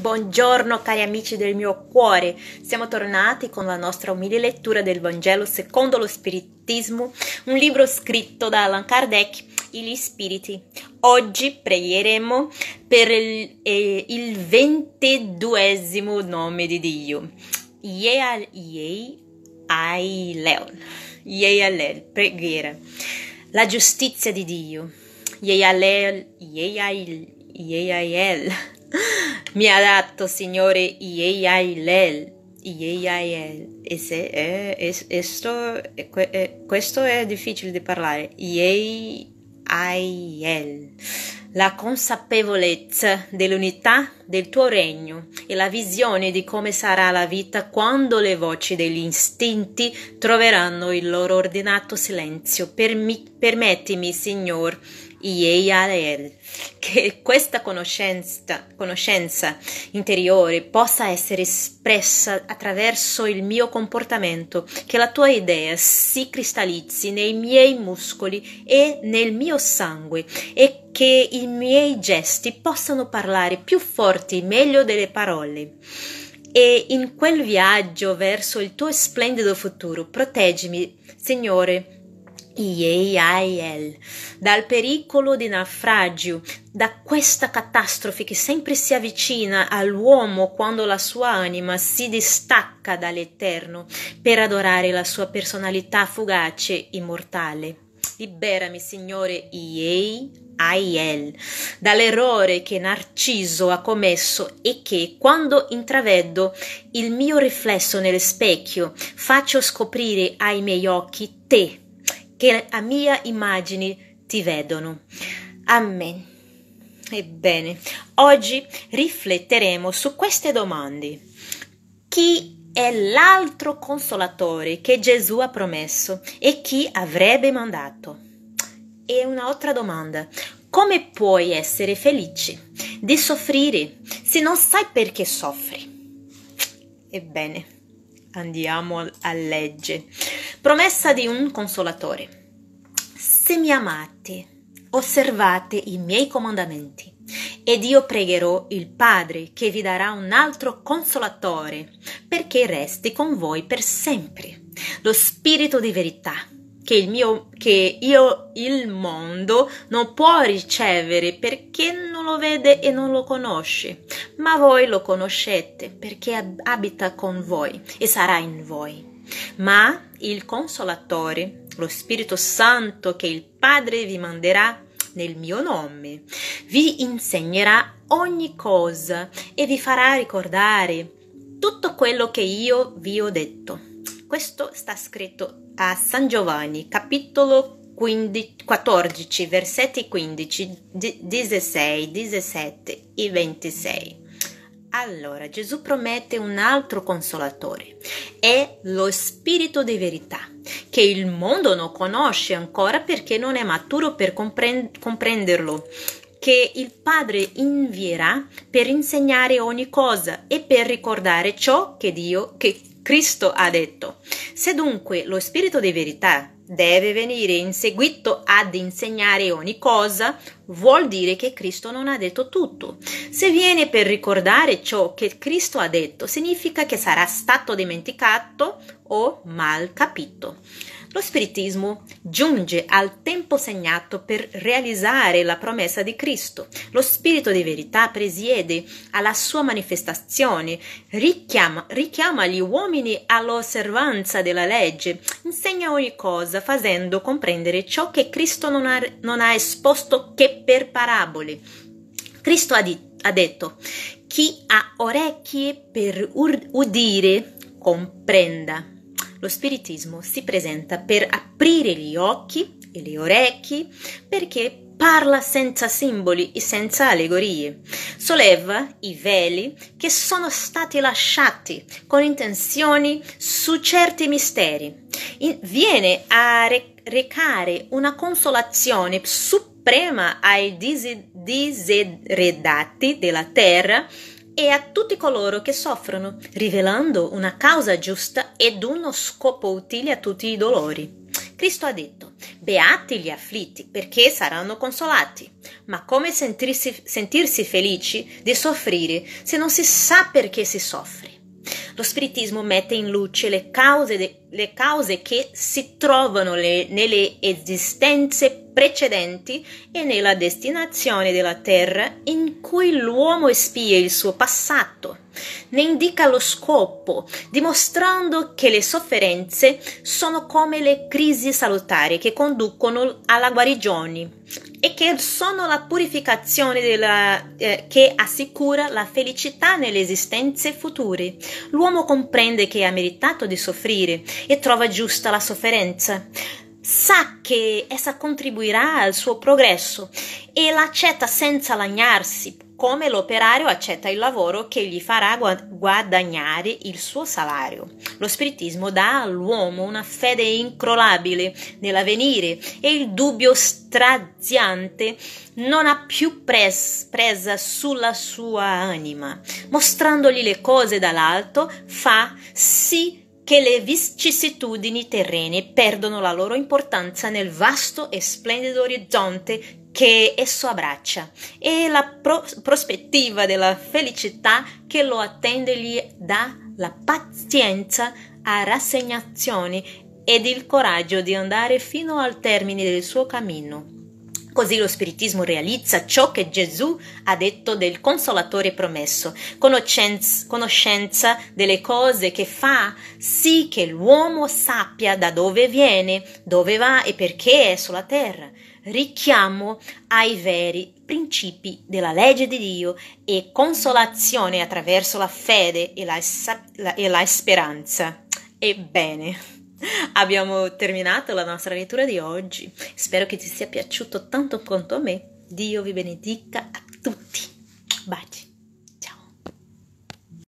Buongiorno cari amici del mio cuore, siamo tornati con la nostra umile lettura del Vangelo secondo lo Spiritismo, un libro scritto da Allan Kardec e gli Spiriti. Oggi pregheremo per il, eh, il ventiduesimo nome di Dio, Yei Ai Leon, Yei Alel, preghiera, la giustizia di Dio, Yei Alel, Yei Aiel mi ha dato, Signore, Ieiailel. Ieiael. È, questo, è, questo è difficile di parlare. Ieiael. La consapevolezza dell'unità del tuo regno e la visione di come sarà la vita quando le voci degli istinti troveranno il loro ordinato silenzio. Permi, permettimi, Signore, Ieiael, che questa conoscenza, conoscenza interiore possa essere espressa attraverso il mio comportamento, che la tua idea si cristallizzi nei miei muscoli e nel mio sangue e che i miei gesti possano parlare più forti meglio delle parole. E in quel viaggio verso il tuo splendido futuro, proteggimi, Signore, IAIL, dal pericolo di naufragio, da questa catastrofe che sempre si avvicina all'uomo quando la sua anima si distacca dall'Eterno per adorare la sua personalità fugace immortale. Liberami, Signore, IAIL Aiel, dall'errore che Narciso ha commesso e che, quando intravedo il mio riflesso nello specchio, faccio scoprire ai miei occhi te che a mia immagine ti vedono. Amen. Ebbene, oggi rifletteremo su queste domande. Chi è l'altro consolatore che Gesù ha promesso e chi avrebbe mandato? E un'altra domanda. Come puoi essere felice di soffrire se non sai perché soffri? Ebbene, andiamo a leggere. Promessa di un consolatore. Se mi amate, osservate i miei comandamenti, ed io pregherò il Padre che vi darà un altro consolatore, perché resti con voi per sempre, lo Spirito di verità, che, il mio, che io il mondo non può ricevere perché non lo vede e non lo conosce, ma voi lo conoscete perché abita con voi e sarà in voi. Ma il Consolatore, lo Spirito Santo che il Padre vi manderà nel mio nome, vi insegnerà ogni cosa e vi farà ricordare tutto quello che io vi ho detto. Questo sta scritto a San Giovanni, capitolo 15, 14, versetti 15, 16, 17 e 26. Allora Gesù promette un altro consolatore, è lo Spirito di verità, che il mondo non conosce ancora perché non è maturo per comprend- comprenderlo, che il Padre invierà per insegnare ogni cosa e per ricordare ciò che Dio, che Cristo ha detto. Se dunque lo Spirito di verità deve venire in seguito ad insegnare ogni cosa, vuol dire che Cristo non ha detto tutto. Se viene per ricordare ciò che Cristo ha detto, significa che sarà stato dimenticato o mal capito. Lo spiritismo giunge al tempo segnato per realizzare la promessa di Cristo. Lo spirito di verità presiede alla sua manifestazione, richiama, richiama gli uomini all'osservanza della legge, insegna ogni cosa facendo comprendere ciò che Cristo non ha, non ha esposto che per parabole. Cristo ha, di, ha detto, chi ha orecchie per udire, comprenda. Lo spiritismo si presenta per aprire gli occhi e le orecchie perché parla senza simboli e senza allegorie, solleva i veli che sono stati lasciati con intenzioni su certi misteri, In, viene a re- recare una consolazione suprema ai diseredati della terra e a tutti coloro che soffrono, rivelando una causa giusta ed uno scopo utile a tutti i dolori. Cristo ha detto, beati gli afflitti perché saranno consolati. Ma come sentirsi, sentirsi felici di soffrire se non si sa perché si soffre? Lo spiritismo mette in luce le cause, de, le cause che si trovano le, nelle esistenze precedenti e nella destinazione della terra in cui l'uomo espia il suo passato. Ne indica lo scopo, dimostrando che le sofferenze sono come le crisi salutari che conducono alla guarigione e che sono la purificazione della, eh, che assicura la felicità nelle esistenze future. L'uomo comprende che ha meritato di soffrire e trova giusta la sofferenza sa che essa contribuirà al suo progresso e l'accetta senza lagnarsi, come l'operario accetta il lavoro che gli farà guadagnare il suo salario. Lo spiritismo dà all'uomo una fede incrollabile nell'avvenire e il dubbio straziante non ha più pres- presa sulla sua anima. Mostrandogli le cose dall'alto, fa sì che le vicissitudini terrene perdono la loro importanza nel vasto e splendido orizzonte che esso abbraccia e la pro- prospettiva della felicità che lo attende gli dà la pazienza a rassegnazione ed il coraggio di andare fino al termine del suo cammino. Così lo spiritismo realizza ciò che Gesù ha detto del consolatore promesso, conoscenza, conoscenza delle cose che fa sì che l'uomo sappia da dove viene, dove va e perché è sulla terra. Richiamo ai veri principi della legge di Dio e consolazione attraverso la fede e la, e la speranza. Ebbene. Abbiamo terminato la nostra lettura di oggi. Spero che ti sia piaciuto tanto quanto a me. Dio vi benedica a tutti. Baci.